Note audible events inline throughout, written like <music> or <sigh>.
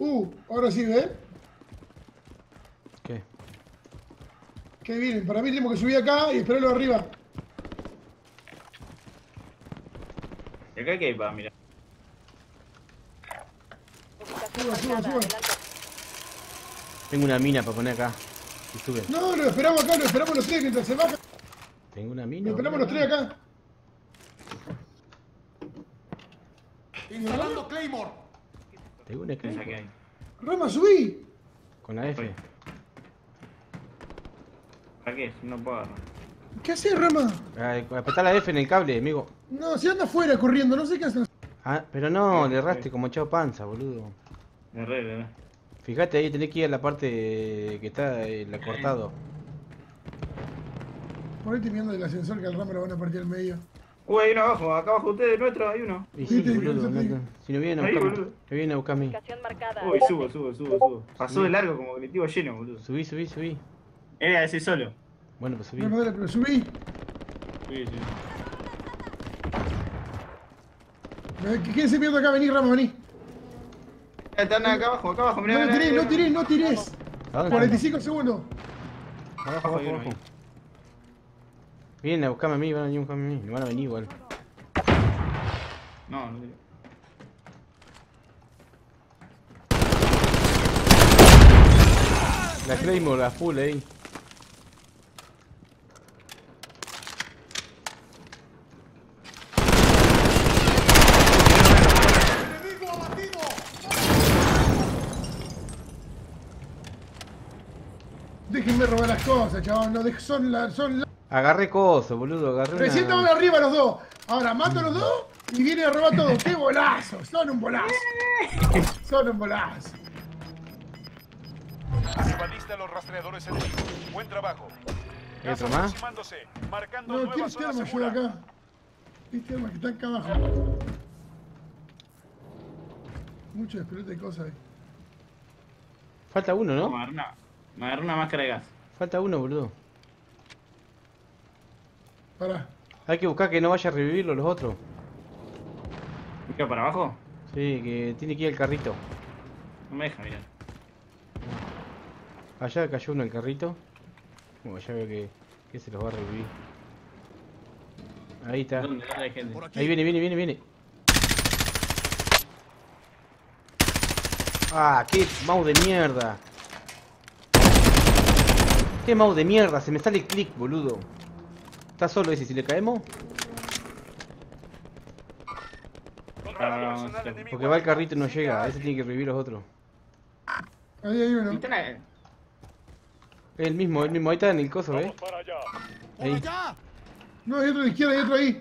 Uh, ahora sí, ¿ves? ¿Qué? Que vienen. Para mí tenemos que subir acá y esperarlo arriba. ¿Y acá qué hay para mirar? Suba, suba, suba. Tengo una mina para poner acá. Y sube. No, lo esperamos acá, lo esperamos los tres mientras se baja. Tengo una mina. Lo esperamos los tres acá. Instalando Claymore. Tengo una. Rama, subí. Con la F. ¿Para qué? No puedo agarrar. ¿Qué haces, Rama? Ay, apretá la F en el cable, amigo. No, si anda afuera corriendo, no sé qué haces. Ah, pero no, le erraste como echado panza, boludo. Me re. Fíjate ahí, tenés que ir a la parte que está eh, la cortado. Ponete viendo del ascensor que al Rama lo van a partir al medio. Uy, hay uno abajo, acá abajo de ustedes, nuestro, hay uno. Y sí, boludo, no- si no vienen a buscarme, no vienen a buscarme. Uy, subo, subo, subo, subo. Pasó de largo como colectivo lleno, boludo. Subí, subí, subí. Era ese solo. Bueno, pues subí. No, dale, pero subí. Sí, sí. Eh, que- Quédense viendo acá, vení, Rama, vení. Están acá abajo, acá abajo, mirá, No tirés, no tirés, no tirés. ¿A dónde? 45 segundos. Abajo, Abajo abajo, hay uno abajo. ahí. Vienen a buscarme a mí, van a venir a buscarme a mí. Me van a venir igual. No, no tiré. La Claymore, la full ahí. Enemigo abatido. Déjenme robar las cosas, chaval. No, son la, son la... Agarré coso, boludo. Agarré Recién estaban una... arriba los dos. Ahora mato a los dos y vienen a robar todo. ¡Qué bolazo! Son un bolazo. Son un bolazo. Evadiste a los rastreadores enemigos. Buen trabajo. ¿Hay otro más? Marcando No, quiero este arma yo acá. Este arma que está acá abajo. Mucho despelote de cosas ahí. Falta uno, Me ¿no? agarré una, me agarré una máscara de gas. Falta uno, boludo. Pará. Hay que buscar que no vaya a revivirlo los otros. ¿Me quedo para abajo? Sí, que tiene que ir al carrito. No me deja mirar. Allá cayó uno el carrito. Bueno, ya veo que, que se los va a revivir. Ahí está. Ahí viene, viene, viene, viene. Ah, qué mouse de mierda. Qué mouse de mierda, se me sale el clic, boludo. Está solo ese, si le caemos. Ah, Porque va el carrito y no llega. a Ese tiene que revivir los otros. Ahí hay uno. El mismo, el mismo. Ahí está en el coso, ¿eh? Ahí. No, hay otro a la izquierda, hay otro ahí.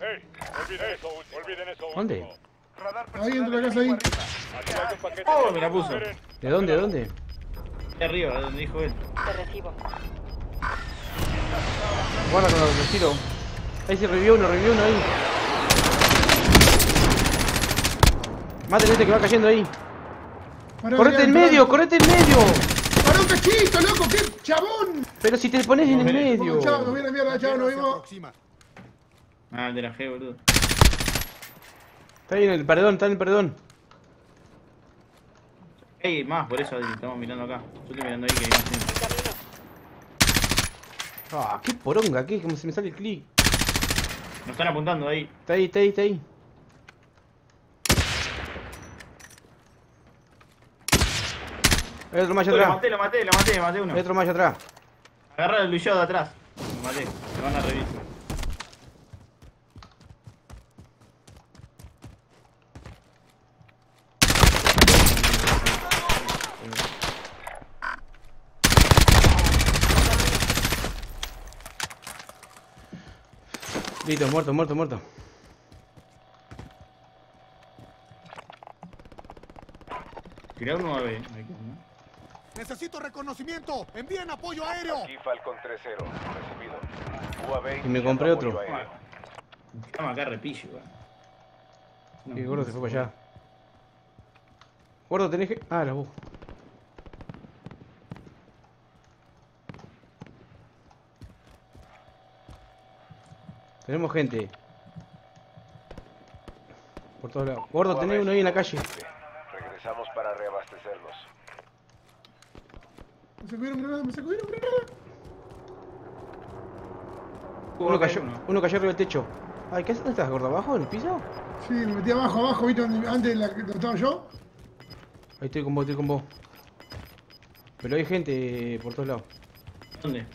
Hey, olviden eso, olviden eso. ¿Dónde? Ahí dentro de la casa, ahí. Oh, de me la puso. ¿De dónde, de dónde? Ahí arriba, donde dijo él. Te recibo. Guarda con los tiro. Ahí se revivió uno, revivió uno ahí. Maten este que va cayendo ahí. Pará, ¡Correte mirá, en pará. medio! ¡Correte en medio! ¡Pará un cachito, loco! ¡Qué chabón! Pero si te pones en el medio. Chao, nos viene mierda, chao, nos vimos. Ah, el de la G, boludo. Está ahí en el paredón, está en el paredón. Hay más, por eso estamos mirando acá. Yo estoy mirando ahí que hay más gente. Ah, qué poronga, qué, como se me sale el clic. Nos están apuntando ahí. Está ahí, está ahí, está ahí. Hay otro más allá Uy, lo atrás. maté, lo maté, lo maté, maté uno. Hay otro más allá atrás. Agarra el luchado de atrás. Lo maté. Se van a revisar. Listo, muerto, muerto, muerto. Tirá un 9. Ahí, ¿no? Necesito reconocimiento. Envíen apoyo aéreo. Aquí Falcon 3-0, recibido. UAV Y me compré otro. Estamos acá repillo, weón. No, Y gordo se fue para allá. Gordo, tenés que. Ah, la voz. Tenemos gente. Por todos lados. Gordo, tenés uno ahí en la calle. Regresamos para reabastecerlos Me sacudieron granada, me sacudieron granada. Uno cayó, uno cayó arriba del techo. Ay, ¿qué ¿Dónde estás, gordo? ¿Abajo? ¿En el piso? Sí, me metí abajo, abajo, ¿viste? Antes la, donde estaba yo. Ahí estoy con vos, estoy con vos. Pero hay gente por todos lados. ¿Dónde?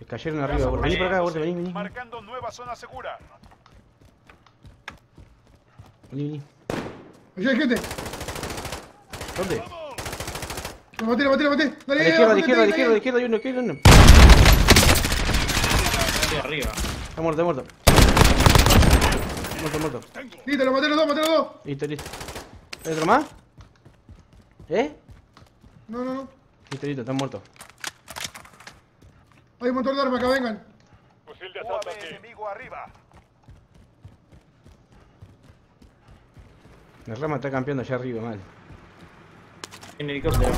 Me cayeron arriba, gordo. Vení para acá, gordo, vení, vení. Marcando nueva zona segura. Vení, vení. Allá hay gente. ¿Dónde? Lo maté, lo maté, lo maté. A Dale, la ahí, izquierda, a la izquierda, a la izquierda, a la izquierda, hay uno, aquí hay uno. Estoy arriba. Está muerto, está muerto. Muerto, muerto. Listo, lo maté los dos, maté los dos. Listo, listo. ¿Hay otro más? ¿Eh? No, no, no. Listo, listo, están muertos. Hay un montón de armas acá, vengan. Fusil de asalto aquí. enemigo arriba. La rama está campeando allá arriba, mal. En helicóptero.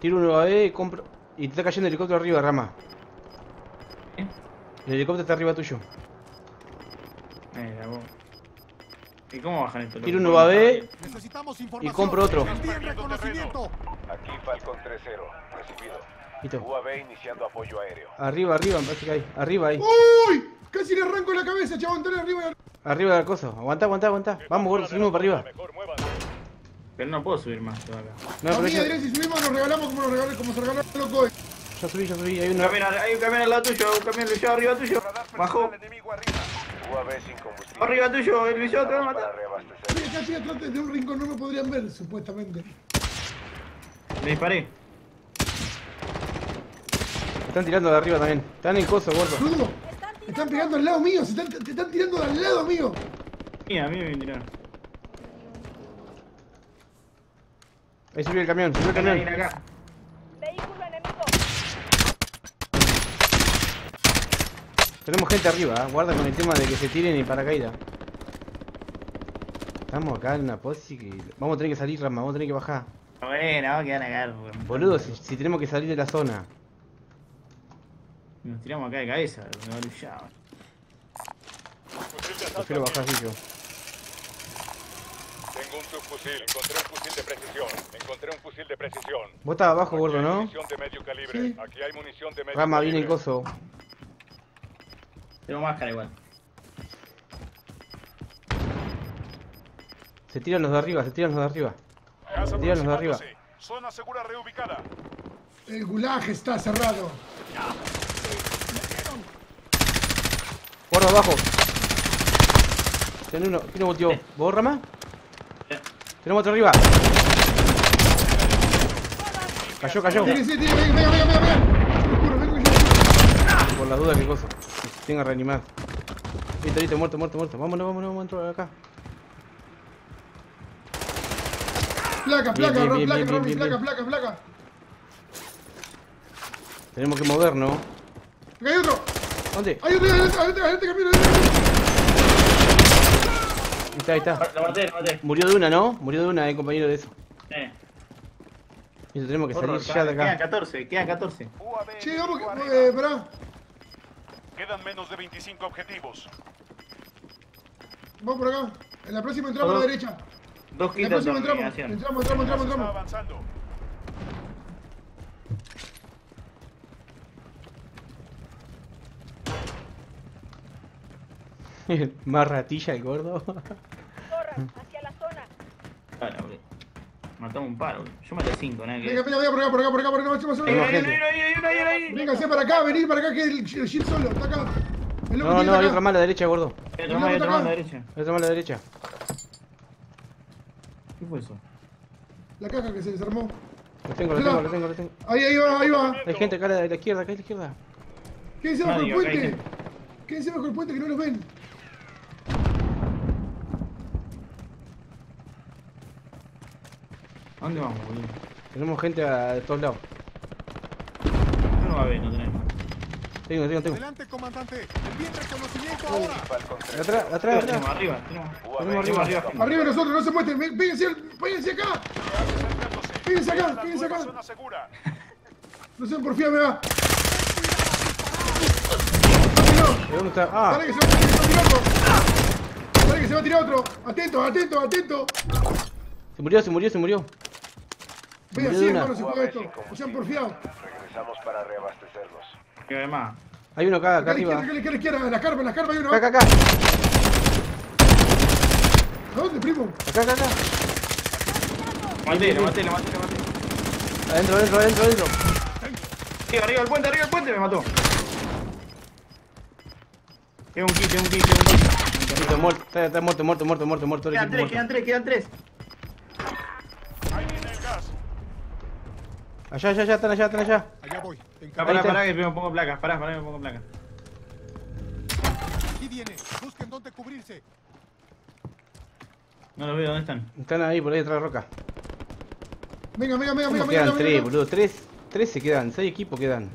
Tiro uno a y compro. Y te está cayendo el helicóptero arriba, rama. ¿Eh? El helicóptero está arriba tuyo. Cómo bajan esto? Tiro uno a B y compro otro. Aquí Falcon 3-0. Recibido. Listo. UAV iniciando apoyo aéreo. Arriba, arriba, me parece que hay. Arriba ahí. ¡Uy! Casi le arranco la cabeza, chabón. Dale arriba. Arriba del coso. Aguantá, aguantá, aguantá. Vamos, gordo, subimos para arriba. Pero no puedo subir más todavía. No, A pero Adrián, si subimos, nos regalamos como, nos regalamos, como se regalaron los cohetes. ya subí, ya subí. Hay Un una. camión, hay un camión al lado tuyo, un camión Lucio arriba tuyo. Bajo. UAV sin combustible. Arriba tuyo, el Lucio te va a matar. Sí, estoy atrás de un rincón, no me podrían ver, supuestamente. Le disparé. Están tirando de arriba también. Están en coso, gordo. Me están pegando al lado mío, se están, te están tirando al lado mío. Mira, a mí me tiraron. Ahí subió el camión, subió el camión. acá. Vehículo enemigo. Tenemos gente arriba, ¿eh? guarda con el tema de que se tiren en paracaídas. Estamos acá en una posi que. Vamos a tener que salir, Rama, vamos a tener que bajar. Bueno, vamos a quedar acá. porque- Boludo, si, si tenemos que salir de la zona. Nos tiramos acá de cabeza, me va de asalto Prefiero bajar así yo. Tengo un subfusil. Encontré un fusil de precisión. Encontré un fusil de precisión. Vos estabas abajo, gordo, ¿no? munición de medio calibre. Sí. Aquí hay munición de medio Rama, viene el coso. Tengo máscara igual. Se tiran los de arriba, se tiran los de arriba. Gas Tíranos de arriba. Zona segura reubicada. El gulag está cerrado. Gordo abajo. Ten uno, ¿quién lo volteó? ¿Vos, Rama? Eh. Tenemos otro arriba. Cayó, cayó. Tiene, sí, tiene, venga. Por la duda, qué cosa. Tenga reanimado. Listo, listo, muerto, muerto, muerto. Vámonos, vámonos, vamos a entrar acá. Placa, Bien, placa, bien, bien, placa, bien, placa, bien. placa, placa. Tenemos que movernos. Acá hay otro. ¿Dónde? Hay otro, hay otro camino. Ahí está, ahí está. Lo maté, lo maté. Murió de una, ¿no? Murió de una, eh, compañero de eso. Eh. Eso tenemos que Horror, salir ya de Quedan acá. 14, quedan 14. UAV Che, vamos, eh, pará. Quedan menos de 25 objetivos. Vamos por acá. En la próxima entramos a la derecha. Dos En la próxima entramos. Entramos, entramos, entramos, entramos. avanzando. <laughs> Más ratilla el gordo. <laughs> Corran hacia la zona. Claro, boludo. Matamos un paro, boludo. Yo maté 5, nada que Venga, venga, venga, por acá, por acá, por acá, por acá. Uno, hay uno, hay uno, hay uno. Véngase para acá, venir para acá, que el, el Shield solo, está acá. No, no, hay acá. otra más a la derecha, gordo. Hay otro más, hay otro más a la derecha. Hay otra más a la derecha. ¿Qué fue eso? La caja que se desarmó. Lo tengo, lo tengo, lo tengo, lo tengo. Ahí, ahí va, ahí va. Hay gente acá a la, izquierda, acá a la izquierda. Quédense bajo el acá puente. Quédense bajo el puente que no los ven. Dónde vamos, boludo? Tenemos gente a, de todos lados. No va a ver, no tenemos. Tengo, tengo, tengo. Adelante, comandante. Envíen reconocimiento ahora. Falcon 3-0. Atrás, atrás, Tenemos atrás. arriba, tenemos. UAV Tenemos arriba, arriba. Arriba de nosotros, no se muestren. Vénganse acá. Fíjense acá, nueva acá. Zona segura. No sé, porfía me va. ¿De dónde está? Ah, Dale que se va a tirando. Dale que se va a tirar otro. Atento, atento, atento. Se murió, se murió, se murió. Murió así, hermano, se juega esto. sean combustible. porfiados. Regresamos para reabastecerlos. ¿Qué hay más? Hay uno acá, Acá acá arriba. acá a la izquierda, en la carpa, en la carpa hay uno. Acá, acá, acá. ¿Dónde, primo? Acá, acá, acá. Lo maté, lo maté, lo maté, lo maté. Adentro, adentro, adentro, adentro. Arriba, arriba del puente, arriba del puente, me mató. Tengo un kit, tengo un kit, tengo un kit. Listo, muerto, está, está muerto, muerto, muerto, muerto, muerto. el Quedan tres, muerto. quedan tres, quedan tres. Allá, allá, allá, están allá, están allá. Allá voy. Pará, pará, pará, que me pongo placas, pará, pará, que me pongo placas. Aquí viene. Busquen dónde cubrirse. No los veo, ¿dónde están? Están ahí, por ahí detrás de la roca. Venga, venga, venga, ¿Cómo venga, quedan venga, tres, venga. boludo? Tres, tres se quedan, seis equipos quedan.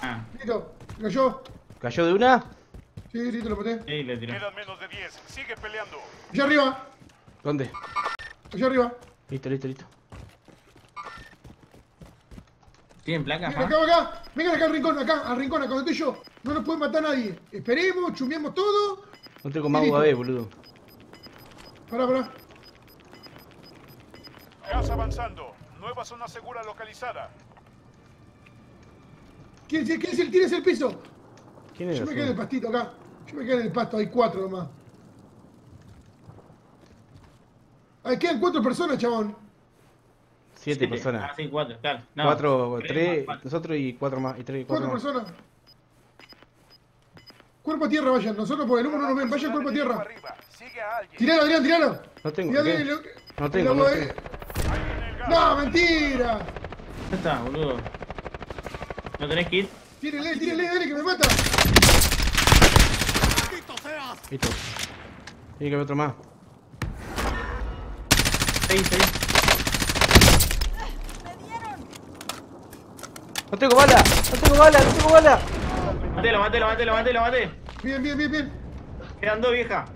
Ah, Listo, cayó. ¿Cayó de una? Sí, listo, lo maté. sí, le tiré. Quedan menos de 10. Sigue peleando. Allá arriba, ¿Dónde? allá arriba. Listo, listo, listo. ¿Tienen placas, Venga, ah? acá, acá. Vengan acá al rincón, acá, al rincón, acá donde estoy yo. No nos puede matar nadie. Esperemos, chumeemos todo. No tengo más. UAV, boludo. Pará, pará. Gas avanzando. Nueva zona segura localizada. ¿Quién, es- quién es el, quién es el piso? ¿Quién es Yo me quedé en el pastito acá. Yo me quedé en el pasto, hay cuatro nomás. Ahí quedan cuatro personas, chabón. Siete personas. Ah, sí, cuatro, claro. No, cuatro, tres tres, más nosotros y cuatro más. Y tres cuatro, Cuatro más. personas. Cuerpo a tierra, vayan. Nosotros por el humo no nos ven. Vayan cuerpo a tierra. Tiralo, Adrián, tiralo. No tengo, Tiralo, lo- No tengo, no tengo. Ahí. No, mentira. ¿Dónde está, boludo? ¿No tenés kit? Tírele, tírele, dale que me mata. Listo. Tiene que haber otro más. Seis, seis. ¡No tengo bala! ¡No tengo bala! ¡No tengo bala! Maté, lo maté, lo maté. Bien, bien, bien, bien. Quedan dos, vieja.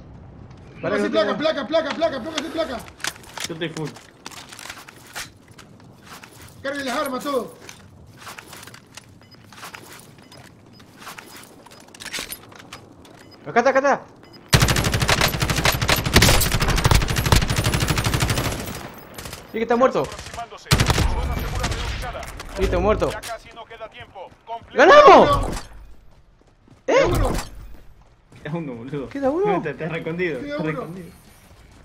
Póngase no placa, placa, placa, placa, póngase placa. Yo estoy full. Carguen las armas, todo. Acá está, acá está. Sí que está muerto. Aproximándose. Zona segura reubicar. Listo, muerto. ¡Ganamos! Queda uno. Queda uno, boludo. ¿Queda uno? No, Está, está reescondido. Queda Está uno. reescondido.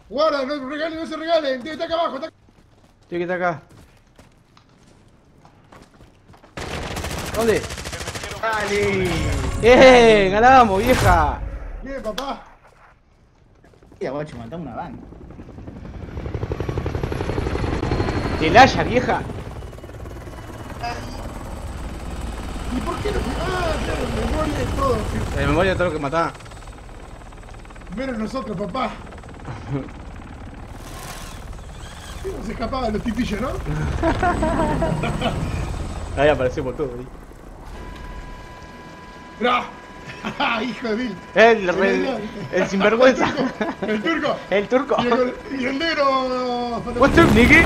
Guarda, no regalen, no se regalen. Está acá abajo, está acá. Tiene que estar acá. ¿Dónde? ¡Dale! ¡Eh! ¡Ganamos, vieja! Bien, papá. Mira, guacho, matamos una banda. ¡Que la haya, vieja! ¿Y por qué no? Ah, claro, memoria y todo. sí. La memoria de todo lo que mataba. Menos nosotros, papá. Se escapaban los tipillos, ¿no? <laughs> Ahí apareció por todo. ahí. <laughs> ¡Bra! ¡Hijo de mil! El, el, el sinvergüenza. <laughs> ¡El turco! El turco. Y el, y el negro... What's up, nigga?